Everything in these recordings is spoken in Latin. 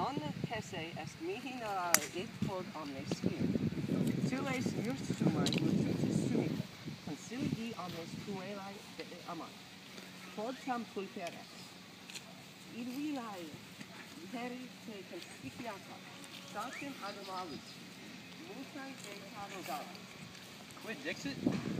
non cesse est mihi narare et quod omnes scium. ius iurstumai multitis summi, consili omnes puellae amant. Quod tam pulper est. Id vilae, heri te conspiciata, saltem ad multae de caro Quid dixit?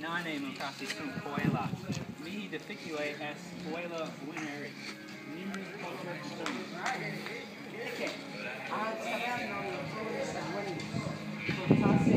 Nane Mukasi from Koela. Mihi Defikue S. Koela winner. Nini Culture Ike.